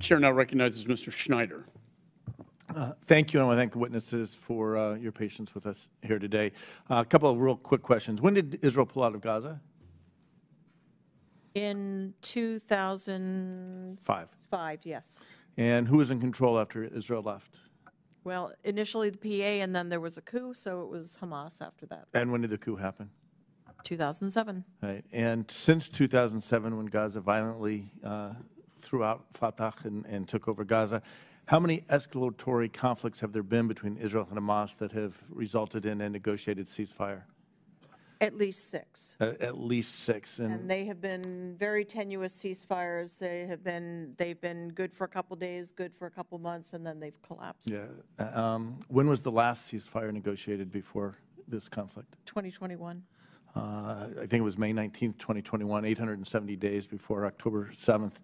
Chair now recognizes Mr. Schneider. Thank you, and I want to thank the witnesses for uh, your patience with us here today. Uh, A couple of real quick questions. When did Israel pull out of Gaza? In 2005. Five. yes. And who was in control after Israel left? Well, initially the PA, and then there was a coup, so it was Hamas after that, And when did the coup happen? 2007. Right. And since 2007, when Gaza violently uh, threw out Fatah and, and took over Gaza, how many escalatory conflicts have there been between Israel and Hamas that have resulted in a negotiated ceasefire? At least six. Uh, at least six. And they have been very tenuous ceasefires. They have been, they've been good for a couple days, good for a couple months, and then they've collapsed. Yeah. Uh, Um, when was the last ceasefire negotiated before this conflict? 2021. Uh, I think it was May 19th, 2021, 870 days before October 7th.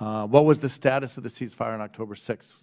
Uh, what was the status of the ceasefire on October 6th?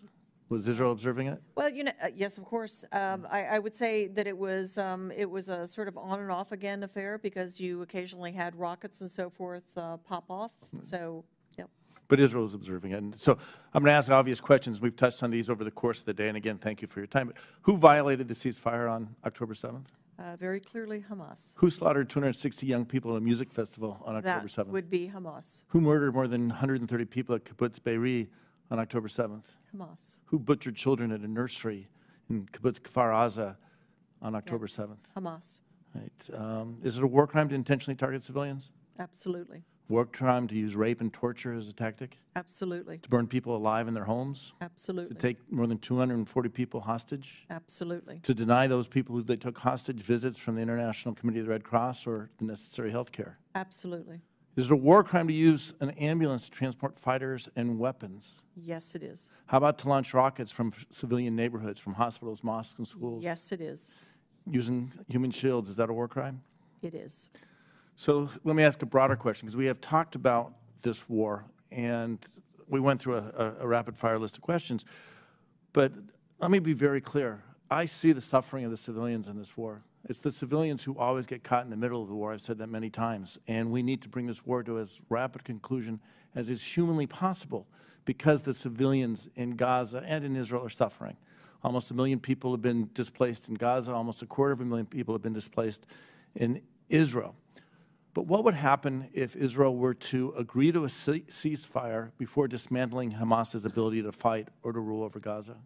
Was Israel observing it? Well, you know, uh, yes, of course. Um, I, I would say that it was, um, it was a sort of on and off again affair because you occasionally had rockets and so forth uh, pop off. So, yep. But Israel is observing it. And so I'm going to ask obvious questions. We've touched on these over the course of the day. And again, thank you for your time. But who violated the ceasefire on October 7th? Uh, very clearly Hamas. Who slaughtered 260 young people at a music festival on October That 7th? would be Hamas. Who murdered more than 130 people at Kibbutz Be'eri on October 7th? Hamas. Who butchered children at a nursery in Kibbutz Kfar Aza on October 7th? Hamas. Right. Um, Is it a war crime to intentionally target civilians? Absolutely. War crime to use rape and torture as a tactic? Absolutely. To burn people alive in their homes? Absolutely. To Absolutely. take more than 240 people hostage? Absolutely. To deny those people who they took hostage visits from the International Committee of the Red Cross or the necessary health care? Absolutely. Is it a war crime to use an ambulance to transport fighters and weapons? Yes, it is. How about to launch rockets from civilian neighborhoods, from hospitals, mosques, and schools? Yes, it is. Using human shields, is that a war crime? It is. So let me ask a broader question, because we have talked about this war, and we went through a, a, rapid-fire list of questions. But let me be very clear. I see the suffering of the civilians in this war. It's the civilians who always get caught in the middle of the war. I've said that many times. And we need to bring this war to as rapid conclusion as is humanly possible because the civilians in Gaza and in Israel are suffering. Almost a million people have been displaced in Gaza. Almost a quarter of a million people have been displaced in Israel. But what would happen if Israel were to agree to a ce- ceasefire before dismantling Hamas's ability to fight or to rule over Gaza?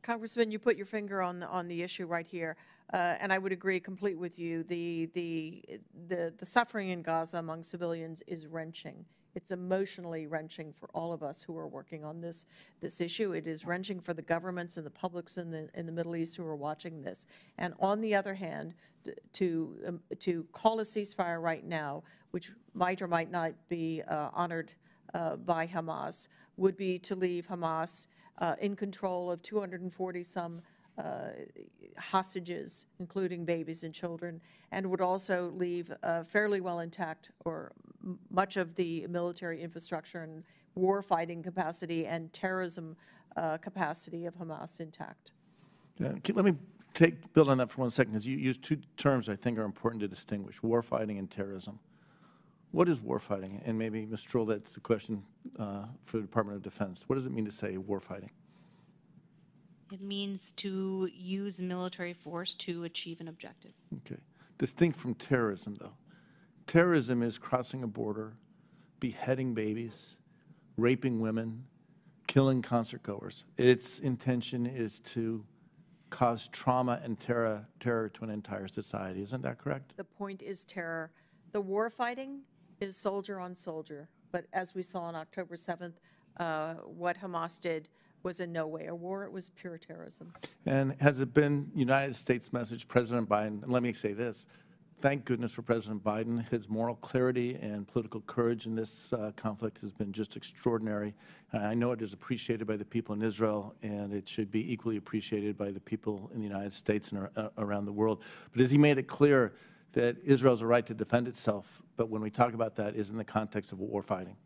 Congressman, you put your finger on, the on the issue right here, uh, and I would agree complete with you. The, the, the, the suffering in Gaza among civilians is wrenching. It's emotionally wrenching for all of us who are working on this, this issue. It is wrenching for the governments and the publics in the, in the Middle East who are watching this. And on the other hand, to, um, to call a ceasefire right now, which might or might not be uh, honored uh, by Hamas, would be to leave Hamas uh, in control of 240-some hostages, including babies and children, and would also leave uh, fairly well intact, or much of the military infrastructure and war-fighting capacity and terrorism uh, capacity of Hamas intact. Let me take, build on that for one second, because you used two terms I think are important to distinguish, warfighting and terrorism. What is warfighting? And maybe, Ms. Stroul, that's the question uh, for the Department of Defense. What does it mean to say warfighting? It means to use military force to achieve an objective. Okay. Distinct from terrorism, though. Terrorism is crossing a border, beheading babies, raping women, killing concertgoers. Its intention is to cause trauma and terror, terror to an entire society. Isn't that correct? The point is terror. The war fighting is soldier on soldier. But as we saw on October 7th, uh, what Hamas did was in no way a war, it was pure terrorism. And has it been United States message, President Biden, and let me say this, thank goodness for President Biden. His moral clarity and political courage in this uh, conflict has been just extraordinary. And I know it is appreciated by the people in Israel, and it should be equally appreciated by the people in the United States and ar- uh, around the world. But has he made it clear that Israel has a right to defend itself, but when we talk about that is in the context of war fighting?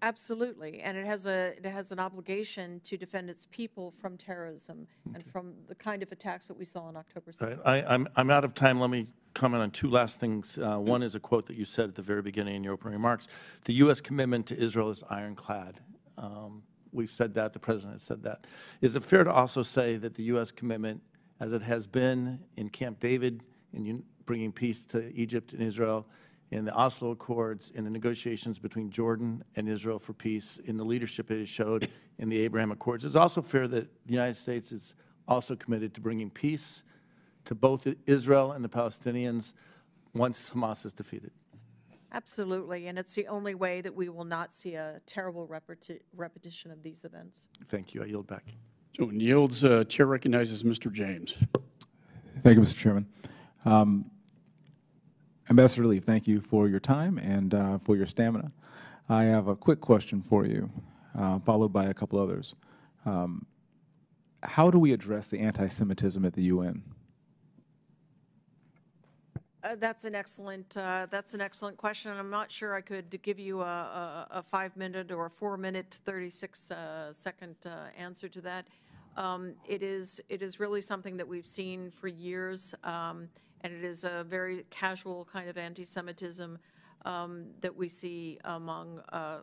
Absolutely, and it has a, it has an obligation to defend its people from terrorism and from the kind of attacks that we saw on October 7th. Right, I, I'm, I'm out of time. Let me comment on two last things. Uh, One is a quote that you said at the very beginning in your opening remarks. The U.S. commitment to Israel is ironclad. Um, We've said that, the President has said that. Is it fair to also say that the U.S. commitment, as it has been in Camp David, in un- bringing peace to Egypt and Israel, in the Oslo Accords, in the negotiations between Jordan and Israel for peace, in the leadership it has showed in the Abraham Accords, it's also fair that the United States is also committed to bringing peace to both Israel and the Palestinians once Hamas is defeated. Absolutely, and it's the only way that we will not see a terrible repeti- repetition of these events. Thank you. I yield back. So yields, uh, Chair recognizes Mr. James. Thank you, Mr. Chairman. Um, Ambassador Leaf, thank you for your time and uh, for your stamina. I have a quick question for you, uh, followed by a couple others. Um, how do we address the anti-Semitism at the UN? Uh, That's an excellent, uh, that's an excellent question, I'm not sure I could give you a, a, a five-minute or a four-minute, 36-second uh, answer to that. Um, It is, it is really something that we've seen for years, um, and it is a very casual kind of anti-Semitism um, that we see among uh,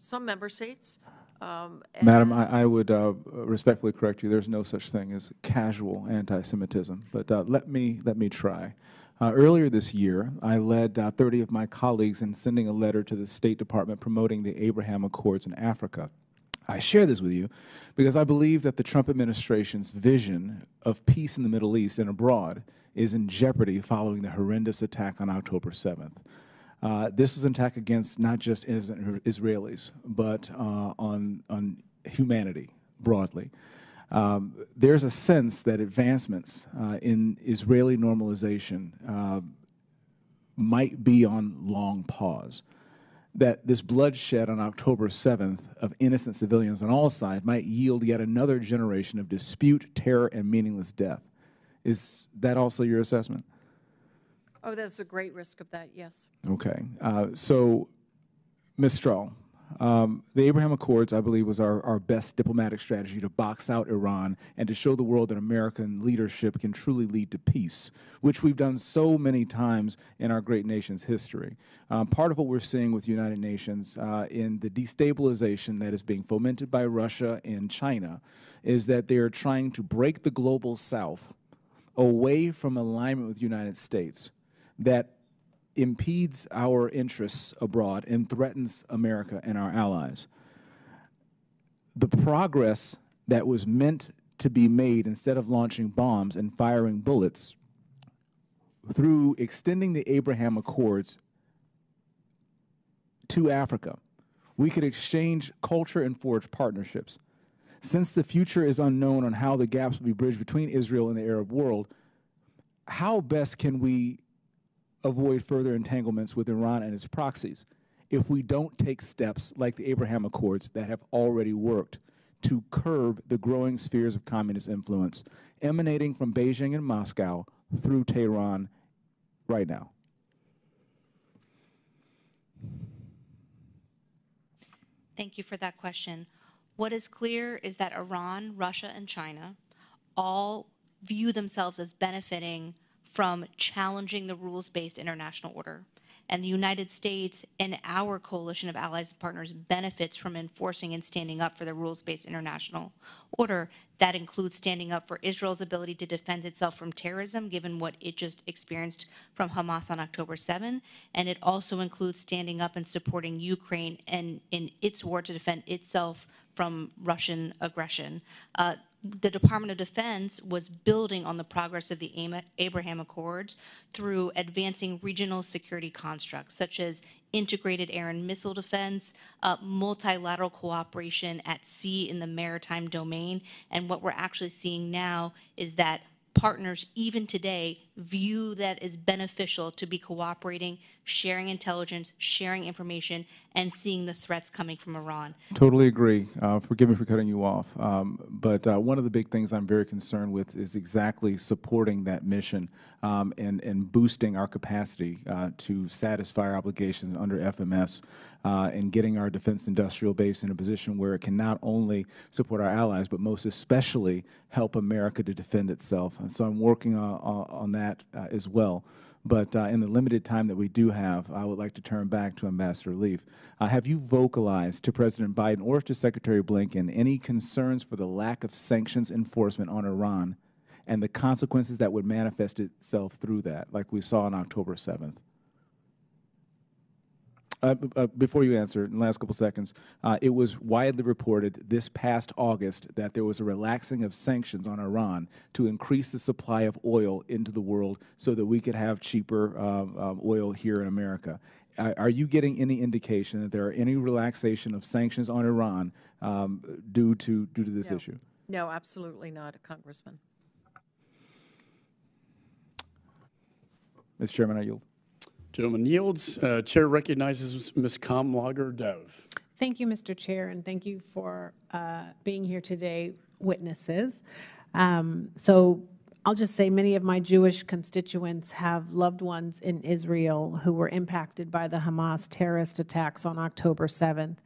some member states. Um, Madam, I, I would uh, respectfully correct you. There's no such thing as casual anti-Semitism, but uh, let me let me try. Uh, earlier this year, I led uh, 30 of my colleagues in sending a letter to the State Department promoting the Abraham Accords in Africa. I share this with you because I believe that the Trump administration's vision of peace in the Middle East and abroad is in jeopardy following the horrendous attack on October 7th. Uh, this was an attack against not just Is- Israelis, but uh, on, on humanity broadly. Um, there's a sense that advancements uh, in Israeli normalization uh, might be on long pause. That this bloodshed on October 7th of innocent civilians on all sides might yield yet another generation of dispute, terror, and meaningless death. Is that also your assessment? Oh, there's a great risk of that, yes. Okay. Uh, so, Ms. Stroul, um, the Abraham Accords, I believe, was our, our best diplomatic strategy to box out Iran and to show the world that American leadership can truly lead to peace, which we've done so many times in our great nation's history. Um, part of what we're seeing with the United Nations uh, in the destabilization that is being fomented by Russia and China is that they are trying to break the global south away from alignment with the United States that impedes our interests abroad and threatens America and our allies. The progress that was meant to be made instead of launching bombs and firing bullets through extending the Abraham Accords to Africa, we could exchange culture and forge partnerships. Since the future is unknown on how the gaps will be bridged between Israel and the Arab world, how best can we avoid further entanglements with Iran and its proxies if we don't take steps like the Abraham Accords that have already worked to curb the growing spheres of communist influence emanating from Beijing and Moscow through Tehran right now? Thank you for that question. What is clear is that Iran, Russia, and China all view themselves as benefiting from challenging the rules based international order. And the United States and our coalition of allies and partners benefits from enforcing and standing up for the rules based international order. That includes standing up for Israel's ability to defend itself from terrorism, given what it just experienced from Hamas on October 7. And it also includes standing up and supporting Ukraine and in its war to defend itself from Russian aggression. Uh, the Department of Defense was building on the progress of the Abraham Accords through advancing regional security constructs such as integrated air and missile defense, uh, multilateral cooperation at sea in the maritime domain. And what we're actually seeing now is that partners, even today, view that as beneficial to be cooperating, sharing intelligence, sharing information, and seeing the threats coming from Iran. Totally agree. Uh, forgive me for cutting you off. Um, but uh, one of the big things I'm very concerned with is exactly supporting that mission um, and, and boosting our capacity uh, to satisfy our obligations under FMS uh, and getting our defense industrial base in a position where it can not only support our allies, but most especially help America to defend itself. And so I'm working on, on that uh, as well. But uh, in the limited time that we do have, I would like to turn back to Ambassador Leaf. Uh, have you vocalized to President Biden or to Secretary Blinken any concerns for the lack of sanctions enforcement on Iran and the consequences that would manifest itself through that, like we saw on October 7th? Uh, uh, before you answer, in the last couple seconds, uh, it was widely reported this past August that there was a relaxing of sanctions on Iran to increase the supply of oil into the world so that we could have cheaper um, um, oil here in America. Uh, are you getting any indication that there are any relaxation of sanctions on Iran um, due to due to this No. issue? No, absolutely not, Congressman. Mr. Chairman, I yield. Gentleman yields. Uh, Chair recognizes Ms. Kamlager Dove. Thank you, Mr. Chair, and thank you for uh, being here today, witnesses. Um, So I'll just say, many of my Jewish constituents have loved ones in Israel who were impacted by the Hamas terrorist attacks on October 7th.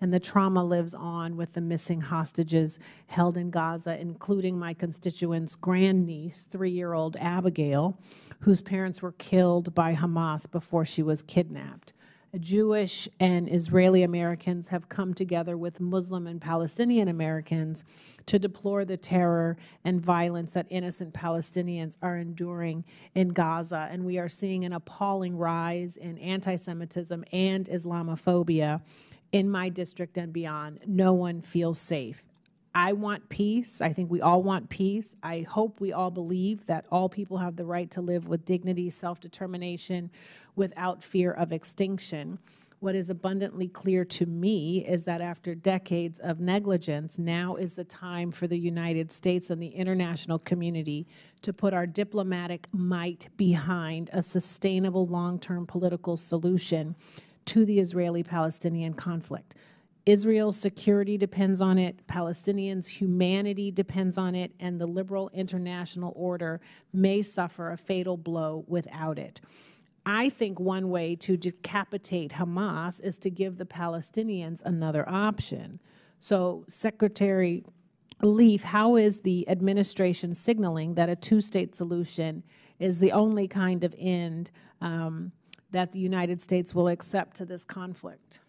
And the trauma lives on with the missing hostages held in Gaza, including my constituent's grandniece, three-year-old Abigail, whose parents were killed by Hamas before she was kidnapped. Jewish and Israeli Americans have come together with Muslim and Palestinian Americans to deplore the terror and violence that innocent Palestinians are enduring in Gaza. And we are seeing an appalling rise in anti Semitism and Islamophobia in my district and beyond. No one feels safe. I want peace. I think we all want peace. I hope we all believe that all people have the right to live with dignity, self determination, without fear of extinction. What is abundantly clear to me is that after decades of negligence, now is the time for the United States and the international community to put our diplomatic might behind a sustainable long term political solution to the Israeli Palestinian conflict. Israel's security depends on it, Palestinians' humanity depends on it, and the liberal international order may suffer a fatal blow without it. I think one way to decapitate Hamas is to give the Palestinians another option. So, Secretary Leaf, how is the administration signaling that a two state solution is the only kind of end um, that the United States will accept to this conflict?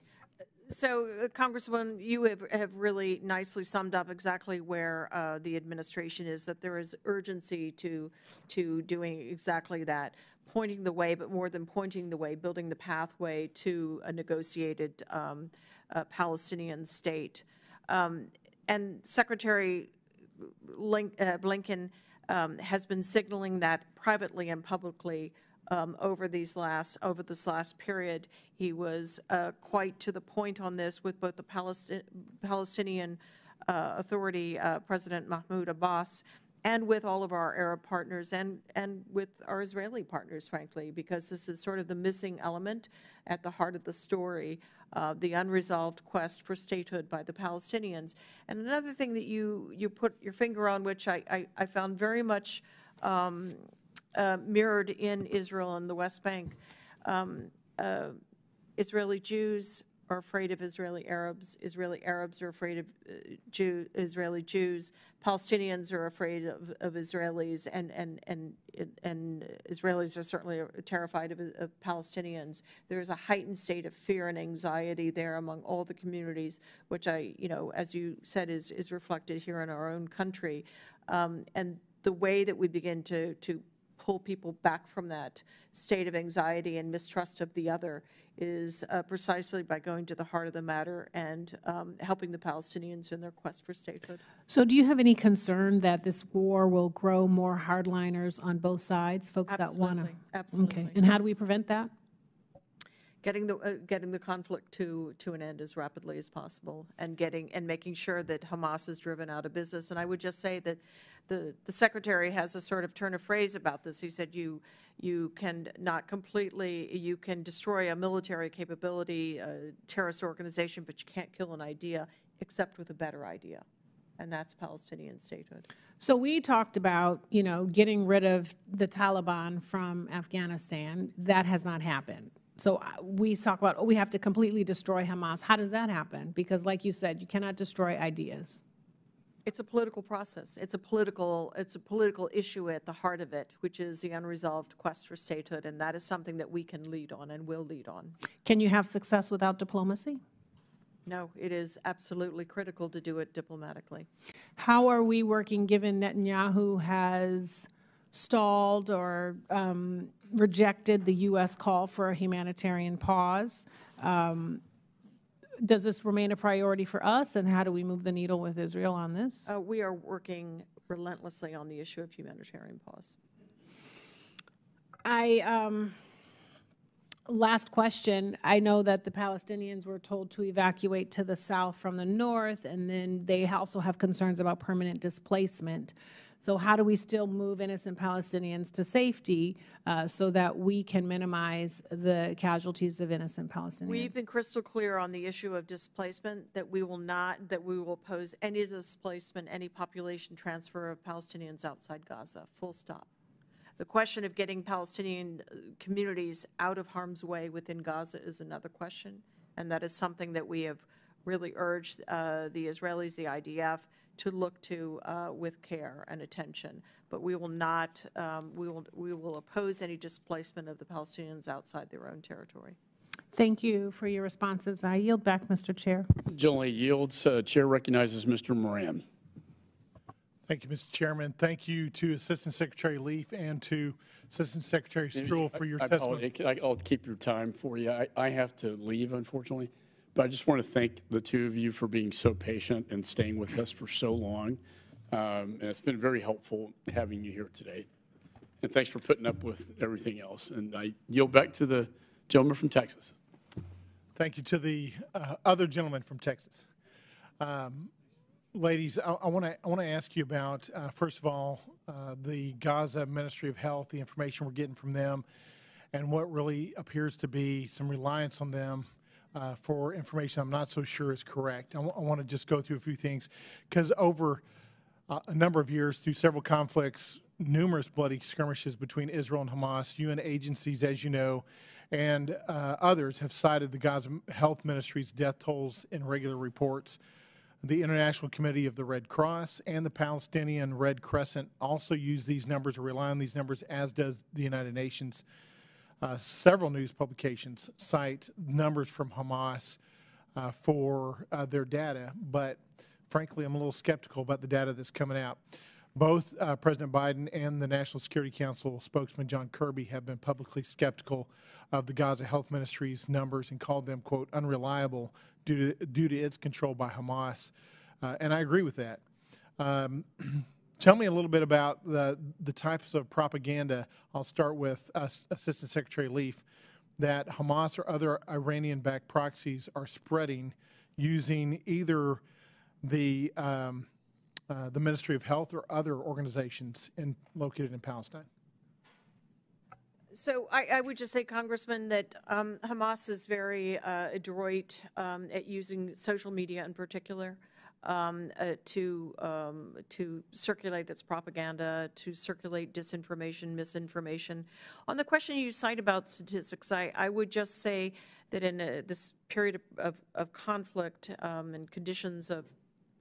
So, uh, Congresswoman, you have, have really nicely summed up exactly where uh, the administration is, that there is urgency to, to doing exactly that, pointing the way, but more than pointing the way, building the pathway to a negotiated um, uh, Palestinian state. Um, and Secretary Link, uh, Blinken um, has been signaling that privately and publicly um, over these last over this last period. He was uh, quite to the point on this with both the Palesti- Palestinian uh, Authority, uh, President Mahmoud Abbas, and with all of our Arab partners and and with our Israeli partners, frankly, because this is sort of the missing element at the heart of the story. Uh, the unresolved quest for statehood by the Palestinians. And another thing that you, you put your finger on, which I, I, I found very much um, uh, mirrored in Israel and the West Bank. Um, uh, Israeli Jews are afraid of Israeli Arabs. Israeli Arabs are afraid of uh, Jew, Israeli Jews. Palestinians are afraid of, of Israelis, and, and, and, and Israelis are certainly terrified of, of Palestinians. There is a heightened state of fear and anxiety there among all the communities, which I, you know, as you said, is, is reflected here in our own country. Um, and the way that we begin to, to pull people back from that state of anxiety and mistrust of the other is uh, precisely by going to the heart of the matter and um, helping the Palestinians in their quest for statehood. So, do you have any concern that this war will grow more hardliners on both sides, folks that want to? Absolutely, absolutely. Okay, and how do we prevent that? Getting the, uh, getting the conflict to, to an end as rapidly as possible and getting, and making sure that Hamas is driven out of business. And I would just say that the, the secretary has a sort of turn of phrase about this. He said you, you can not completely, you can destroy a military capability, a terrorist organization, but you can't kill an idea except with a better idea. And that's Palestinian statehood. So we talked about, you know, getting rid of the Taliban from Afghanistan. That has not happened. So uh, we talk about, oh, we have to completely destroy Hamas. How does that happen? Because like you said, you cannot destroy ideas. It's a political process. It's a political, it's a political issue at the heart of it, which is the unresolved quest for statehood, and that is something that we can lead on and will lead on. Can you have success without diplomacy? No, it is absolutely critical to do it diplomatically. How are we working, given Netanyahu has stalled or um, rejected the U.S. call for a humanitarian pause? Um, Does this remain a priority for us, and how do we move the needle with Israel on this? Uh, We are working relentlessly on the issue of humanitarian pause. I, um, last question. I know that the Palestinians were told to evacuate to the south from the north, and then they also have concerns about permanent displacement. So how do we still move innocent Palestinians to safety uh, so that we can minimize the casualties of innocent Palestinians? We've been crystal clear on the issue of displacement, that we will not, that we will oppose any displacement, any population transfer of Palestinians outside Gaza, full stop. The question of getting Palestinian uh, communities out of harm's way within Gaza is another question, and that is something that we have really urged uh, the Israelis, the IDF, to look to uh, with care and attention. But we will not, um, we will, we will oppose any displacement of the Palestinians outside their own territory. Thank you for your responses. I yield back, Mr. Chair. Generally yields. Uh, Chair recognizes Mr. Moran. Thank you, Mr. Chairman. Thank you to Assistant Secretary Leaf and to Assistant Secretary Stroul for your I- I testimony. apologize. I- I'll keep your time for you. I, I have to leave, unfortunately, but I just want to thank the two of you for being so patient and staying with us for so long. Um, And it's been very helpful having you here today. And thanks for putting up with everything else. And I yield back to the gentleman from Texas. Thank you to the uh, other gentleman from Texas. Um, Ladies, I want to, I want to ask you about, uh, first of all, uh, the Gaza Ministry of Health, the information we're getting from them, and what really appears to be some reliance on them uh, for information I'm not so sure is correct. I want to just go through a few things, because over uh, a number of years, through several conflicts, numerous bloody skirmishes between Israel and Hamas, UN agencies, as you know, and uh, others have cited the Gaza Health Ministry's death tolls in regular reports. The International Committee of the Red Cross and the Palestinian Red Crescent also use these numbers or rely on these numbers, as does the United Nations. Uh, several news publications cite numbers from Hamas uh, for uh, their data, but frankly, I'm a little skeptical about the data that's coming out. Both uh, President Biden and the National Security Council spokesman John Kirby have been publicly skeptical of the Gaza Health Ministry's numbers and called them, quote, unreliable due to, due to its control by Hamas. Uh, and I agree with that. Um, tell me a little bit about the, the types of propaganda. I'll start with uh, Assistant Secretary Leaf that Hamas or other Iranian backed proxies are spreading using either the, um, uh, the Ministry of Health or other organizations in, located in Palestine. So I, I would just say, Congressman, that um, Hamas is very uh, adroit um, at using social media in particular um, uh, to um, to circulate its propaganda, to circulate disinformation, misinformation. On the question you cite about statistics, I, I would just say that in a, this period of, of, of conflict um, and conditions of,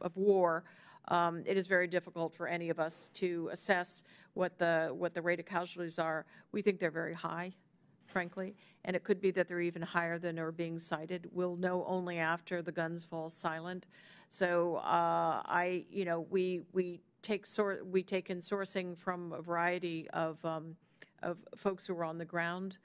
of war, um, it is very difficult for any of us to assess what the what the rate of casualties are. We think they're very high, frankly, and it could be that they're even higher than are being cited. We'll know only after the guns fall silent. So uh, I, you know, we we take sor- we take in sourcing from a variety of um, of folks who are on the ground,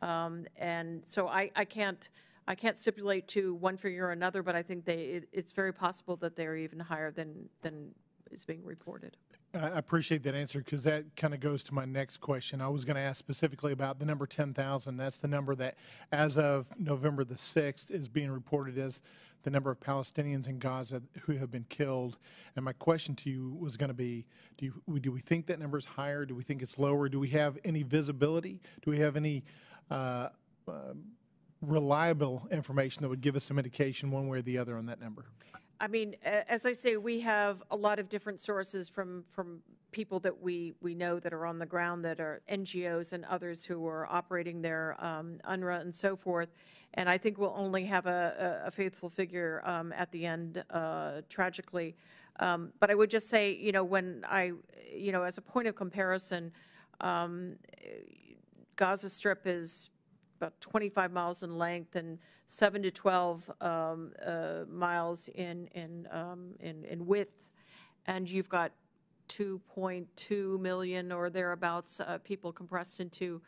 um, and so I, I can't. I can't stipulate to one figure or another, but I think they, it, it's very possible that they're even higher than, than is being reported. I appreciate that answer because that kind of goes to my next question. I was going to ask specifically about the number 10,000. That's the number that, as of November the 6th, is being reported as the number of Palestinians in Gaza who have been killed. And my question to you was going to be do, you, do we think that number is higher? Do we think it's lower? Do we have any visibility? Do we have any uh, uh, reliable information that would give us some indication one way or the other on that number? I mean, as I say, we have a lot of different sources from, from people that we, we know that are on the ground, that are NGOs and others who are operating there, um, UNRWA and so forth. And I think we'll only have a, a faithful figure um, at the end, uh, tragically. Um, But I would just say, you know, when I, you know, as a point of comparison, um, Gaza Strip is about 25 miles in length and 7 to 12 um, uh, miles in, in, um, in in width. And you've got 2.2 million or thereabouts uh, people compressed into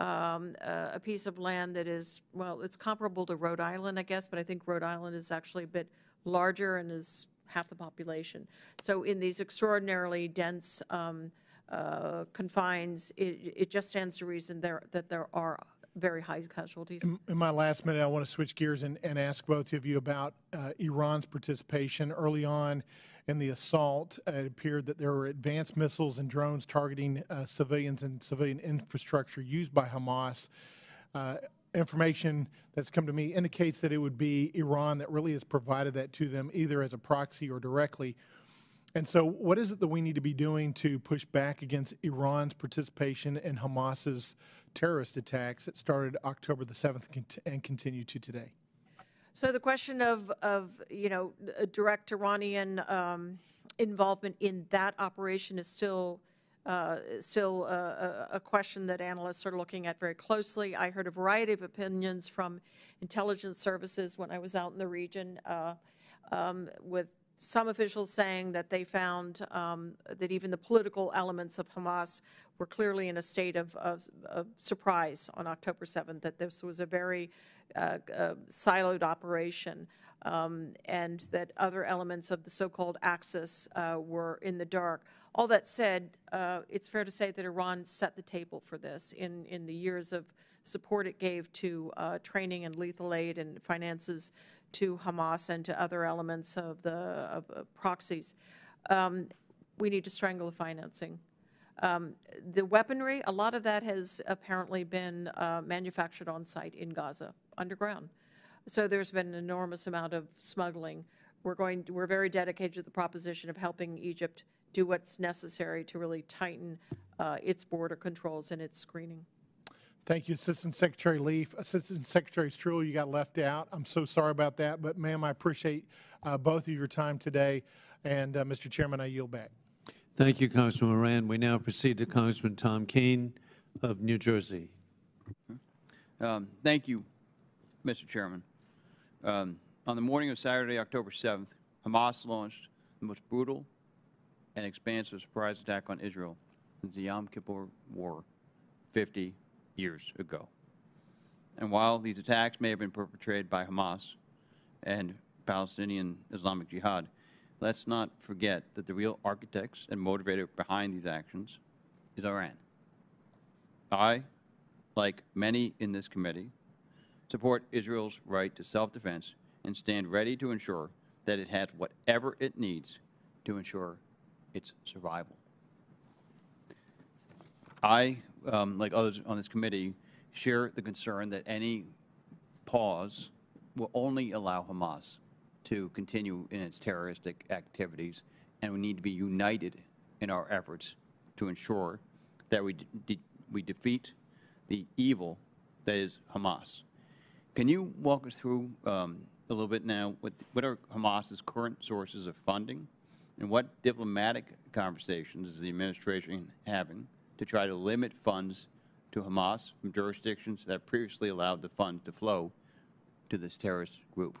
um, a a piece of land that is, well, it's comparable to Rhode Island, I guess, but I think Rhode Island is actually a bit larger and is half the population. So in these extraordinarily dense um, uh, confines, it, it just stands to reason there, that there are very high casualties. In my last minute, I want to switch gears and, and ask both of you about uh, Iran's participation early on in the assault. Uh, It appeared that there were advanced missiles and drones targeting uh, civilians and civilian infrastructure used by Hamas. Uh, Information that's come to me indicates that it would be Iran that really has provided that to them, either as a proxy or directly. And so, what is it that we need to be doing to push back against Iran's participation in Hamas's terrorist attacks that started October the 7th and continue to today? So the question of, of, you know, direct Iranian um, involvement in that operation is still, uh, still a, a a question that analysts are looking at very closely. I heard a variety of opinions from intelligence services when I was out in the region, uh, um, with some officials saying that they found um, that even the political elements of Hamas were clearly in a state of, of, of surprise on October 7th, that this was a very uh, uh, siloed operation, um, and that other elements of the so-called Axis uh, were in the dark. All that said, uh, it's fair to say that Iran set the table for this in, in the years of support it gave to uh, training and lethal aid and finances to Hamas and to other elements of the of, proxies. Um, we need to strangle the financing. Um, the weaponry, a lot of that has apparently been uh, manufactured on site in Gaza, underground. So there's been an enormous amount of smuggling. We're going, we're very dedicated to the proposition of helping Egypt do what's necessary to really tighten uh, its border controls and its screening. Thank you, Assistant Secretary Leaf. Assistant Secretary Stroul, you got left out. I'm so sorry about that, but ma'am, I appreciate uh, both of your time today. And uh, Mr. Chairman, I yield back. Thank you, Congressman Moran. We now proceed to Congressman Tom Kean of New Jersey. Um, Thank you, Mr. Chairman. Um, On the morning of Saturday, October 7th, Hamas launched the most brutal and expansive surprise attack on Israel since the Yom Kippur War 50 years ago. And while these attacks may have been perpetrated by Hamas and Palestinian Islamic Jihad, let's not forget that the real architects and motivator behind these actions is Iran. I, like many in this committee, support Israel's right to self-defense and stand ready to ensure that it has whatever it needs to ensure its survival. I, um, like others on this committee, share the concern that any pause will only allow Hamas to continue in its terroristic activities, and we need to be united in our efforts to ensure that we, de- we defeat the evil that is Hamas. Can you walk us through um, a little bit now what, what are Hamas's current sources of funding, and what diplomatic conversations is the administration having to try to limit funds to Hamas from jurisdictions that previously allowed the funds to flow to this terrorist group?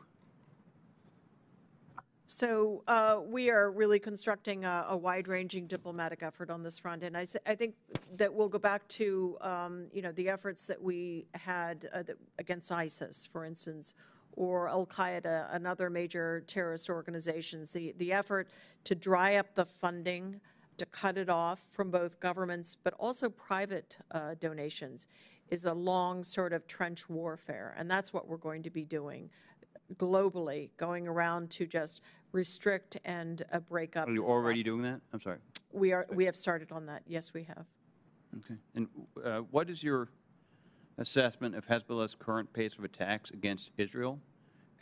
So uh, we are really constructing a, a wide-ranging diplomatic effort on this front, and I think that we'll go back to um, you know the efforts that we had uh, against ISIS, for instance, or Al Qaeda and other major terrorist organizations. The the effort to dry up the funding, to cut it off from both governments but also private uh, donations, is a long sort of trench warfare, and that's what we're going to be doing globally, going around to just restrict and uh, break up. Are you disrupt. already doing that? I'm sorry. We are, we have started on that. Yes, we have. Okay. And uh, what is your assessment of Hezbollah's current pace of attacks against Israel?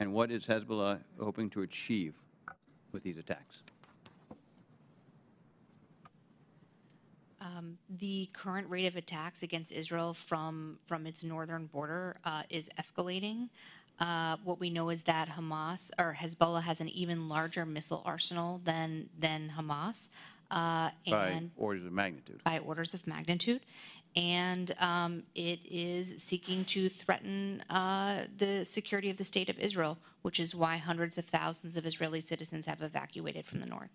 And what is Hezbollah hoping to achieve with these attacks? Um, the current rate of attacks against Israel from from its northern border uh, is escalating. Uh, what we know is that Hamas or Hezbollah has an even larger missile arsenal than than Hamas, uh, By orders of magnitude. by orders of magnitude, and um, it is seeking to threaten uh, the security of the state of Israel, which is why hundreds of thousands of Israeli citizens have evacuated from the north.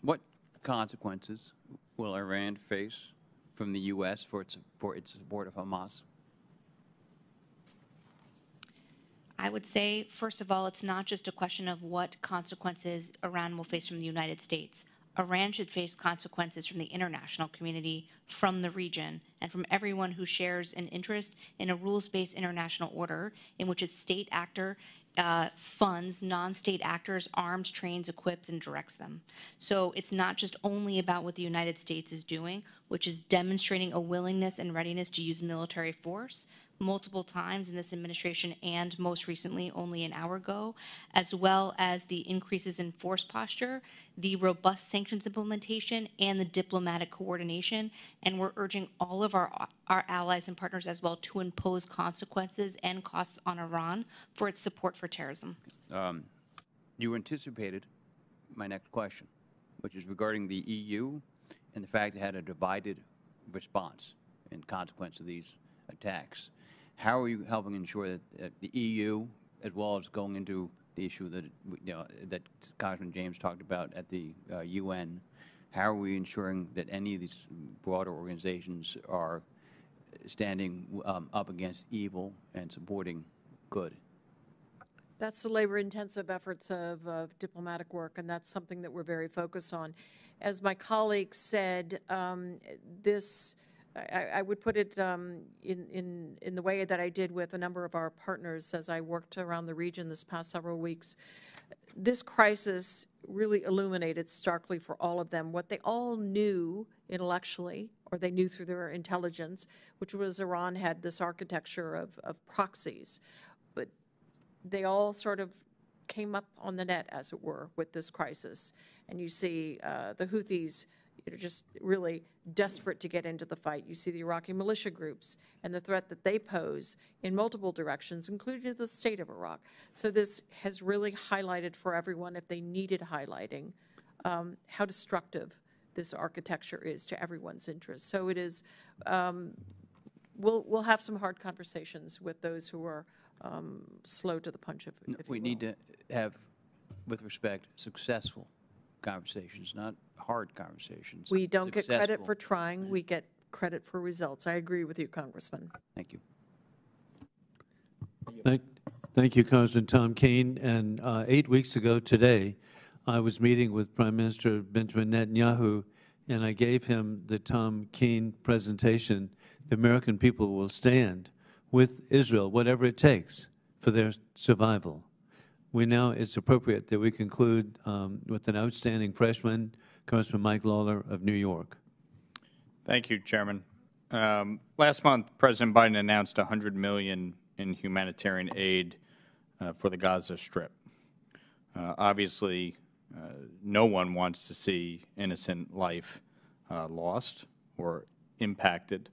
What consequences will Iran face from the U.S. for its, for its support of Hamas? I would say, first of all, it's not just a question of what consequences Iran will face from the United States. Iran should face consequences from the international community, from the region, and from everyone who shares an interest in a rules based international order in which a state actor uh, funds non state actors, arms, trains, equips, and directs them. So it's not just only about what the United States is doing, which is demonstrating a willingness and readiness to use military force multiple times in this administration and most recently only an hour ago, as well as the increases in force posture, the robust sanctions implementation, and the diplomatic coordination. And we're urging all of our, our allies and partners as well to impose consequences and costs on Iran for its support for terrorism. Um, You anticipated my next question, which is regarding the EU and the fact it had a divided response in consequence of these attacks. How are you helping ensure that uh, the EU, as well as going into the issue that, you know, that Congressman James talked about at the uh, UN, how are we ensuring that any of these broader organizations are standing um, up against evil and supporting good? That's the labor-intensive efforts of, of diplomatic work, and that's something that we're very focused on. As my colleague said, um, this, I, I would put it um, in, in, in the way that I did with a number of our partners as I worked around the region this past several weeks. This crisis really illuminated starkly for all of them what they all knew intellectually, or they knew through their intelligence, which was Iran had this architecture of, of proxies. But they all sort of came up on the net, as it were, with this crisis. And you see uh, the Houthis know, just really desperate to get into the fight. You see the Iraqi militia groups and the threat that they pose in multiple directions, including the state of Iraq. So this has really highlighted for everyone, if they needed highlighting, um, how destructive this architecture is to everyone's interest. So it is, um, we'll, we'll have some hard conversations with those who are um, slow to the punch, if, if We need to have, with respect, successful conversations, not hard conversations. We don't get credit Successful. for trying, we get credit for results. I agree with you, Congressman. Thank you. Thank, thank you, Congressman Tom Kean. And uh, eight weeks ago today, I was meeting with Prime Minister Benjamin Netanyahu, and I gave him the Tom Kean presentation. The American people will stand with Israel, whatever it takes, for their survival. We now, it's appropriate that we conclude um, with an outstanding freshman, Congressman Mike Lawler of New York. Thank you, Chairman. Um, last month, President Biden announced 100 million in humanitarian aid uh, for the Gaza Strip. Uh, obviously, uh, no one wants to see innocent life uh, lost or impacted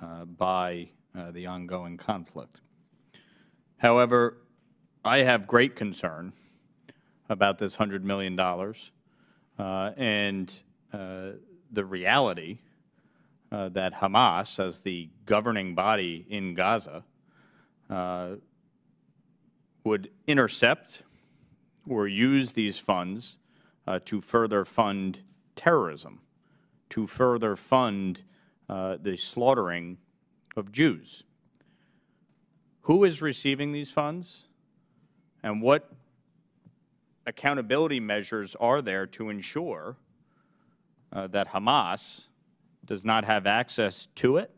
uh, by uh, the ongoing conflict. However, I have great concern about this $100 million uh, and uh, the reality uh, that Hamas, as the governing body in Gaza, uh, would intercept or use these funds uh, to further fund terrorism, to further fund uh, the slaughtering of Jews. Who is receiving these funds? And what accountability measures are there to ensure uh, that Hamas does not have access to it?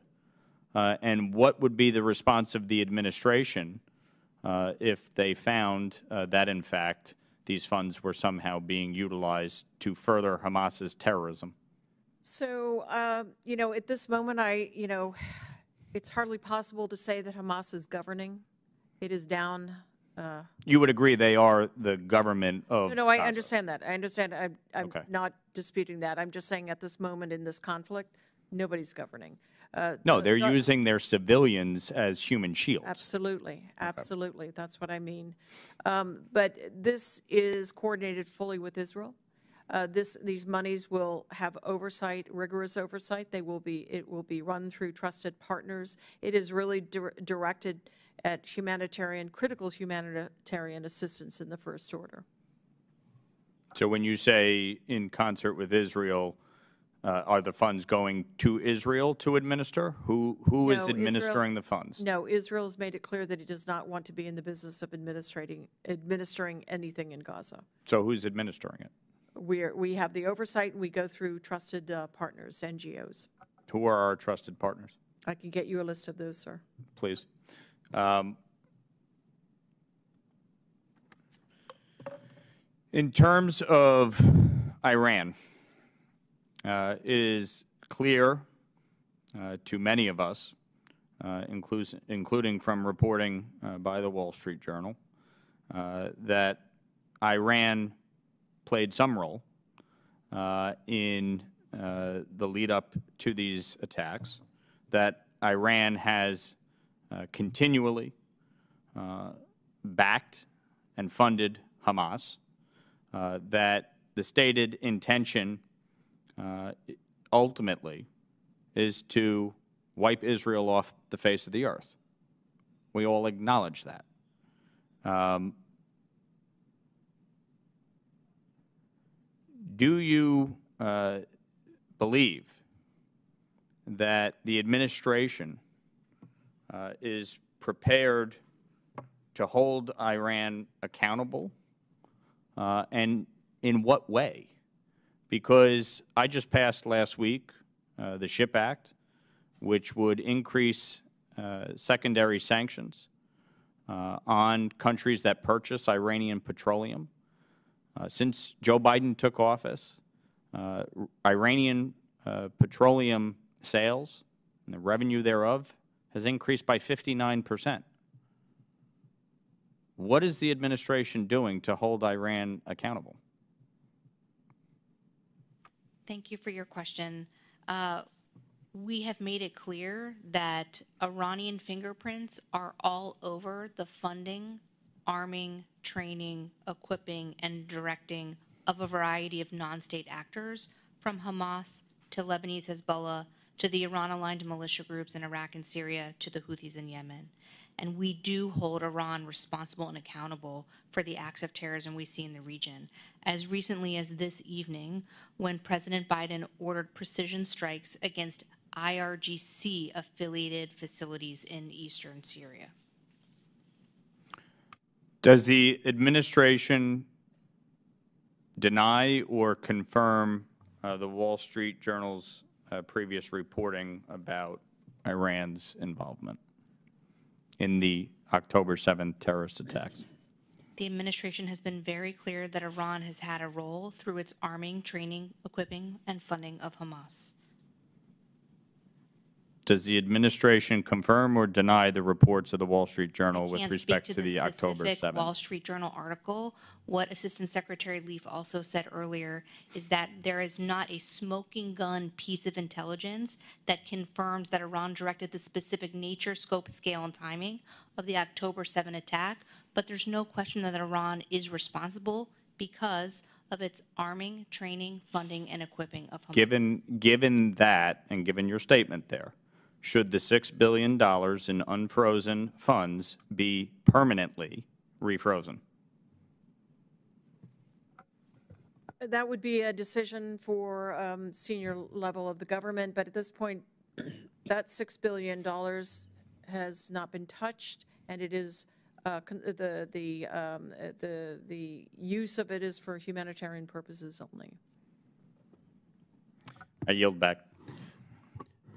Uh, and what would be the response of the administration uh, if they found uh, that, in fact, these funds were somehow being utilized to further Hamas's terrorism? So, uh, you know, at this moment, I, you know, it's hardly possible to say that Hamas is governing. It is down. Uh, You would agree they are the government of No, no, I Gaza. understand that. I understand. I'm, I'm Okay. not disputing that. I'm just saying at this moment in this conflict, nobody's governing. Uh, No, the- they're the- using their civilians as human shields. Absolutely, absolutely. That's what I mean. Um, But this is coordinated fully with Israel. Uh, This, these monies will have oversight, rigorous oversight. They will be, it will be run through trusted partners. It is really dir- directed at humanitarian, critical humanitarian assistance in the first order. So when you say in concert with Israel, uh, are the funds going to Israel to administer? Who Who No, is Israel- administering the funds? No, Israel has made it clear that he does not want to be in the business of administrating, administering anything in Gaza. So who's administering it? We're, we have the oversight, and we go through trusted uh, partners, NGOs. Who are our trusted partners, I can get you a list of those, sir. please? Um, In terms of Iran, uh, it is clear uh, to many of us, uh, including from reporting uh, by the Wall Street Journal, uh, that Iran played some role uh, in the lead up to these attacks, that Iran has continually uh, backed and funded Hamas, uh, that the stated intention uh, ultimately is to wipe Israel off the face of the earth. We all acknowledge that. Um, do you uh, believe that the administration uh, is prepared to hold Iran accountable? Uh, and in what way? Because I just passed last week uh, the SHIP Act, which would increase uh, secondary sanctions uh, on countries that purchase Iranian petroleum. Uh, since Joe Biden took office, Iranian petroleum sales and the revenue thereof has increased by 59 percent. What is the administration doing to hold Iran accountable? Thank you for your question. Uh, we have made it clear that Iranian fingerprints are all over the funding, arming, training, equipping, and directing of a variety of non-state actors, from Hamas to Lebanese Hezbollah to the Iran-aligned militia groups in Iraq and Syria to the Houthis in Yemen. And we do hold Iran responsible and accountable for the acts of terrorism we see in the region. As recently as this evening, when President Biden ordered precision strikes against IRGC affiliated facilities in eastern Syria. Does the administration deny or confirm uh, the Wall Street Journal's uh, previous reporting about Iran's involvement in the October 7th terrorist attacks? The administration has been very clear that Iran has had a role through its arming, training, equipping, and funding of Hamas. Does the administration confirm or deny the reports of the Wall Street Journal with Can't respect to the October specific 7th? Wall Street Journal article. What Assistant Secretary Leaf also said earlier is that there is not a smoking gun piece of intelligence that confirms that Iran directed the specific nature, scope, scale, and timing of the October 7 attack, but there's no question that Iran is responsible because of its arming, training, funding, and equipping of Hamas. Given, given that, and given your statement there, should the $6 billion in unfrozen funds be permanently refrozen? That would be a decision for um, senior level of the government, but at this point, that $6 billion has not been touched, and it is, uh, the, the, um, the, the use of it is for humanitarian purposes only. I yield back.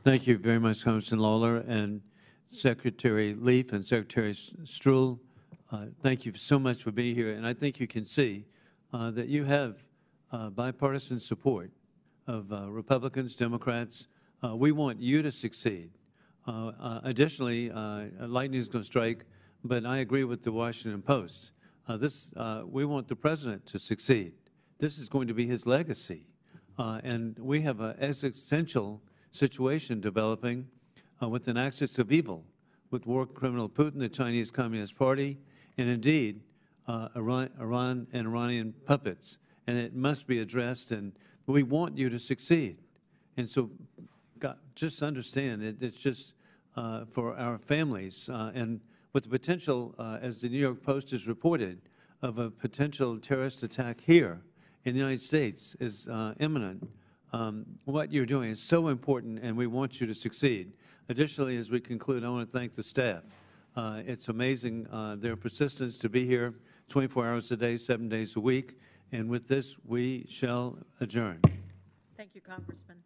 Thank you very much, Congressman Lawler, and Secretary Leaf and Secretary Stroul. Uh, Thank you so much for being here, and I think you can see uh, that you have uh, bipartisan support of uh, Republicans, Democrats. Uh, We want you to succeed. Uh, Additionally, lightning is going to strike, but I agree with the Washington Post. This, we want the president to succeed. This is going to be his legacy. And we have an existential situation developing uh, with an axis of evil, with war criminal Putin, the Chinese Communist Party, and indeed uh, Iran, Iran and Iranian puppets. And it must be addressed, and we want you to succeed. And so God, just understand, it, it's just uh, for our families. Uh, and with the potential, uh, as the New York Post has reported, of a potential terrorist attack here in the United States is uh, imminent. Um, what you're doing is so important, and we want you to succeed. Additionally, as we conclude, I want to thank the staff. Uh, it's amazing uh, their persistence to be here 24 hours a day, seven days a week. And with this, we shall adjourn. Thank you, Congressman.